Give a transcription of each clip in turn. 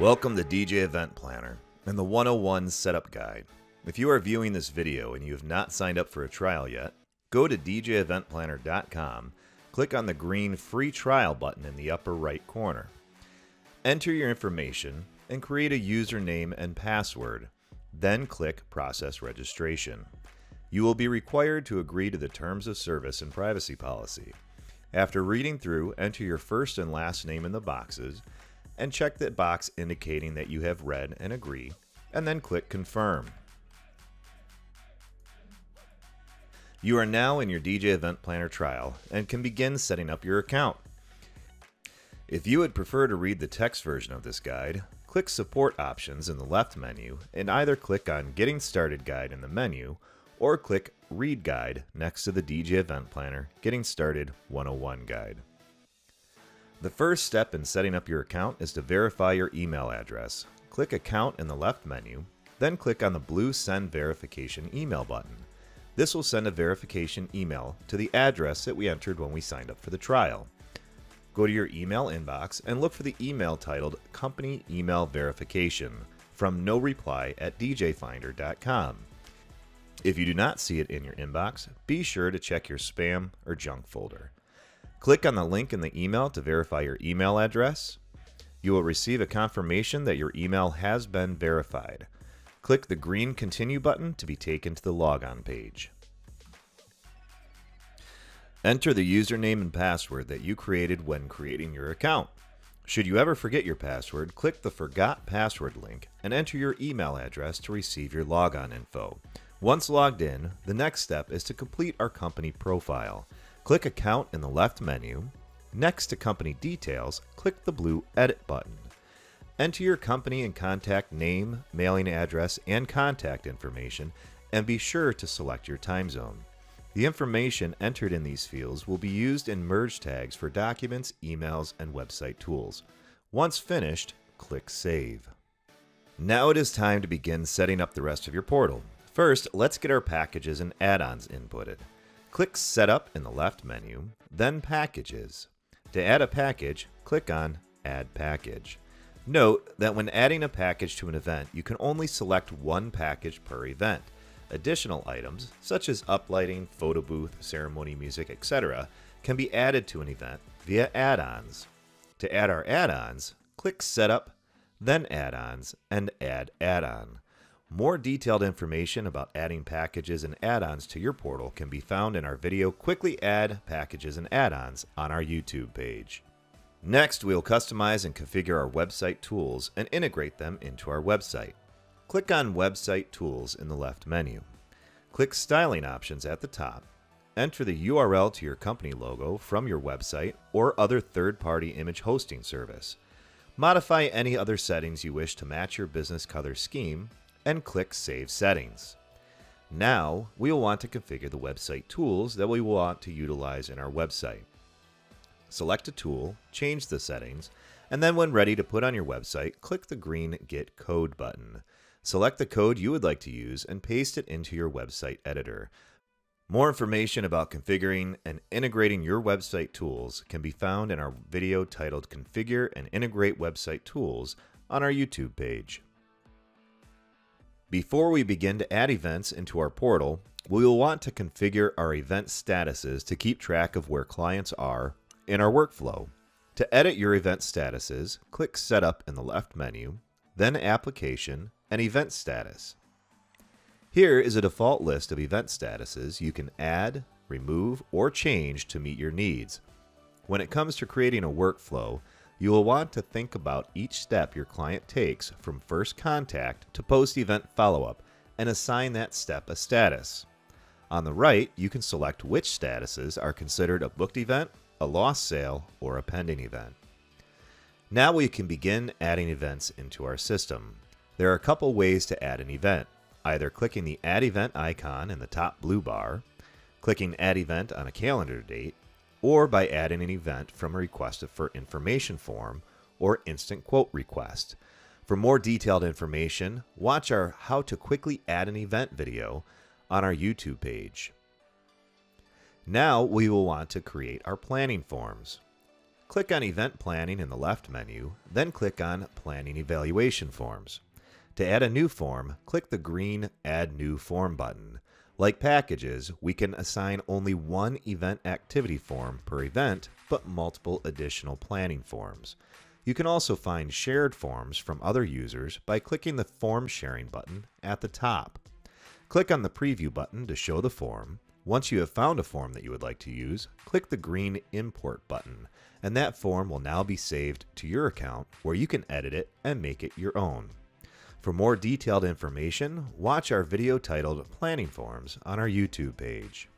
Welcome to DJ Event Planner and the 101 Setup Guide. If you are viewing this video and you have not signed up for a trial yet, go to djeventplanner.com, click on the green Free Trial button in the upper right corner. Enter your information and create a username and password, then click Process Registration. You will be required to agree to the terms of service and privacy policy. After reading through, enter your first and last name in the boxes and check the box indicating that you have read and agree, and then click Confirm. You are now in your DJ Event Planner trial and can begin setting up your account. If you would prefer to read the text version of this guide, click Support Options in the left menu and either click on Getting Started Guide in the menu or click Read Guide next to the DJ Event Planner Getting Started 101 Guide. The first step in setting up your account is to verify your email address. Click Account in the left menu, then click on the blue Send Verification Email button. This will send a verification email to the address that we entered when we signed up for the trial. Go to your email inbox and look for the email titled Company Email Verification from no reply at djfinder.com. If you do not see it in your inbox, be sure to check your spam or junk folder. Click on the link in the email to verify your email address. You will receive a confirmation that your email has been verified. Click the green Continue button to be taken to the logon page. Enter the username and password that you created when creating your account. Should you ever forget your password, click the Forgot Password link and enter your email address to receive your logon info. Once logged in, the next step is to complete our company profile. Click Account in the left menu. Next to Company Details, click the blue Edit button. Enter your company and contact name, mailing address, and contact information, and be sure to select your time zone. The information entered in these fields will be used in merge tags for documents, emails, and website tools. Once finished, click Save. Now it is time to begin setting up the rest of your portal. First, let's get our packages and add-ons inputted. Click Setup in the left menu, then Packages. To add a package, click on Add Package. Note that when adding a package to an event, you can only select one package per event. Additional items, such as uplighting, photo booth, ceremony music, etc., can be added to an event via add-ons. To add our add-ons, click Setup, then Add-ons, and Add Add-on. More detailed information about adding packages and add-ons to your portal can be found in our video Quickly Add Packages and Add-ons on our YouTube page. Next, we'll customize and configure our website tools and integrate them into our website. Click on Website Tools in the left menu. Click Styling Options at the top. Enter the URL to your company logo from your website or other third-party image hosting service. Modify any other settings you wish to match your business color scheme and click Save Settings. Now, we will want to configure the website tools that we want to utilize in our website. Select a tool, change the settings, and then when ready to put on your website, click the green Get Code button. Select the code you would like to use and paste it into your website editor. More information about configuring and integrating your website tools can be found in our video titled Configure and Integrate Website Tools on our YouTube page. Before we begin to add events into our portal, we will want to configure our event statuses to keep track of where clients are in our workflow. To edit your event statuses, click Setup in the left menu, then Application and Event Status. Here is a default list of event statuses you can add, remove, or change to meet your needs. When it comes to creating a workflow, you will want to think about each step your client takes from first contact to post event follow up and assign that step a status. On the right, you can select which statuses are considered a booked event, a lost sale, or a pending event. Now we can begin adding events into our system. There are a couple ways to add an event either clicking the Add Event icon in the top blue bar, clicking Add Event on a calendar date, or by adding an event from a request for information form or instant quote request. For more detailed information, watch our How to Quickly Add an Event video on our YouTube page. Now we will want to create our planning forms. click on Event Planning in the left menu, then click on Planning Evaluation Forms. To add a new form, click the green Add New Form button. Like packages, we can assign only one event activity form per event, but multiple additional planning forms. You can also find shared forms from other users by clicking the Form Sharing button at the top. Click on the Preview button to show the form. Once you have found a form that you would like to use, click the green Import button, and that form will now be saved to your account where you can edit it and make it your own. For more detailed information, watch our video titled Planning Forms on our YouTube page.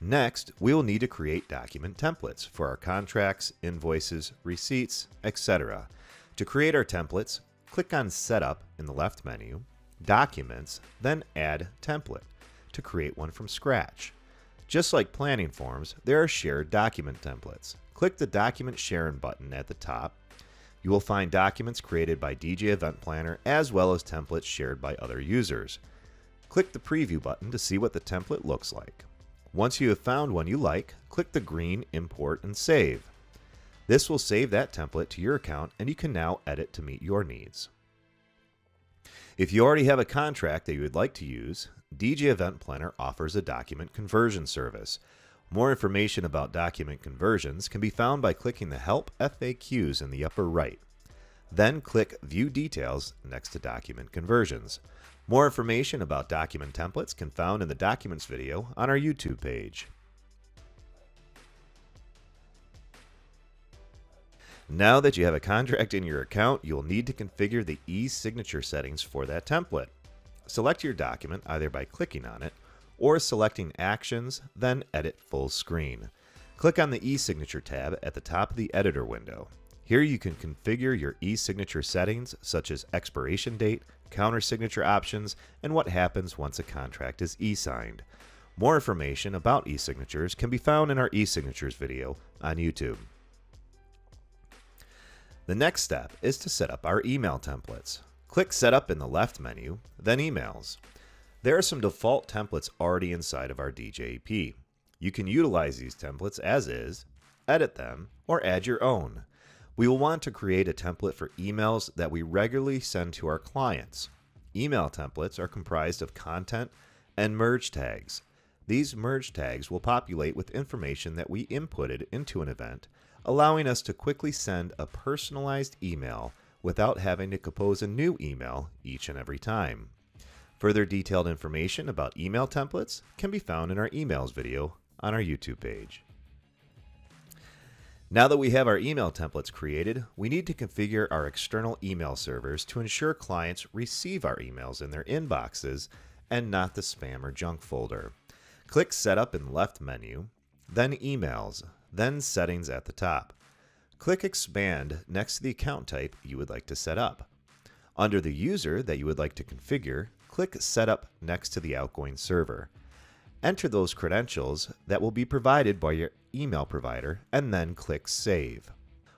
Next, we will need to create document templates for our contracts, invoices, receipts, etc. To create our templates, click on Setup in the left menu, Documents, then Add Template to create one from scratch. Just like planning forms, there are shared document templates. Click the Document Sharing button at the top you will find documents created by DJ Event Planner as well as templates shared by other users. Click the Preview button to see what the template looks like. Once you have found one you like, click the green Import and Save. This will save that template to your account and you can now edit to meet your needs. If you already have a contract that you would like to use, DJ Event Planner offers a document conversion service. More information about document conversions can be found by clicking the Help FAQs in the upper right. Then click View Details next to Document Conversions. More information about document templates can be found in the Documents video on our YouTube page. Now that you have a contract in your account, you'll need to configure the e-signature settings for that template. Select your document either by clicking on it or selecting Actions, then Edit Full Screen. Click on the e-signature tab at the top of the editor window. Here you can configure your e-signature settings such as expiration date, counter signature options, and what happens once a contract is e-signed. More information about e-signatures can be found in our e-signatures video on YouTube. The next step is to set up our email templates. Click Setup in the left menu, then Emails. There are some default templates already inside of our DJEP. You can utilize these templates as is, edit them, or add your own. We will want to create a template for emails that we regularly send to our clients. Email templates are comprised of content and merge tags. These merge tags will populate with information that we inputted into an event, allowing us to quickly send a personalized email without having to compose a new email each and every time. Further detailed information about email templates can be found in our emails video on our YouTube page. Now that we have our email templates created, we need to configure our external email servers to ensure clients receive our emails in their inboxes and not the spam or junk folder. Click Setup in the left menu, then Emails, then Settings at the top. Click Expand next to the account type you would like to set up. Under the user that you would like to configure, click Setup next to the outgoing server. Enter those credentials that will be provided by your email provider and then click Save.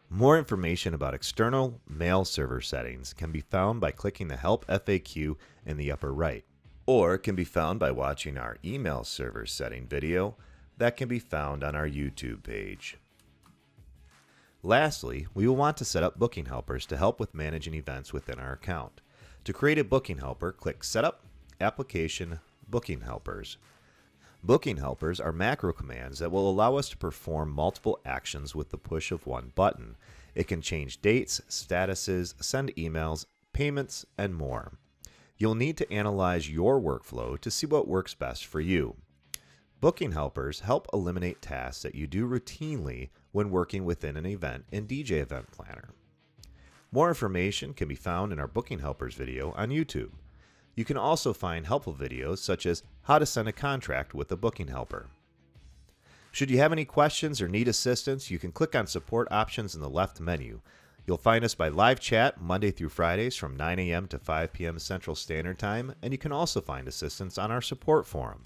More information about external mail server settings can be found by clicking the Help FAQ in the upper right, or can be found by watching our email server setting video that can be found on our YouTube page. Lastly, we will want to set up booking helpers to help with managing events within our account. To create a booking helper, click Setup, Application, Booking Helpers. Booking helpers are macro commands that will allow us to perform multiple actions with the push of one button. It can change dates, statuses, send emails, payments, and more. You'll need to analyze your workflow to see what works best for you. Booking helpers help eliminate tasks that you do routinely when working within an event in DJ Event Planner. More information can be found in our Booking Helpers video on YouTube. You can also find helpful videos such as how to send a contract with a booking helper. Should you have any questions or need assistance, you can click on support options in the left menu. You'll find us by live chat Monday through Fridays from 9 a.m. to 5 p.m. Central Standard Time, and you can also find assistance on our support forum.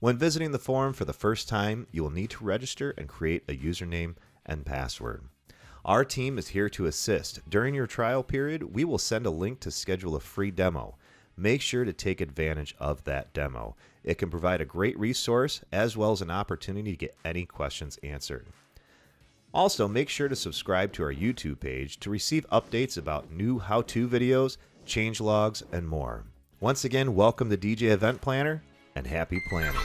When visiting the forum for the first time, you will need to register and create a username and password. Our team is here to assist. During your trial period, we will send a link to schedule a free demo. Make sure to take advantage of that demo. It can provide a great resource as well as an opportunity to get any questions answered. Also, make sure to subscribe to our YouTube page to receive updates about new how to videos, change logs, and more. Once again, welcome to DJ Event Planner and happy planning.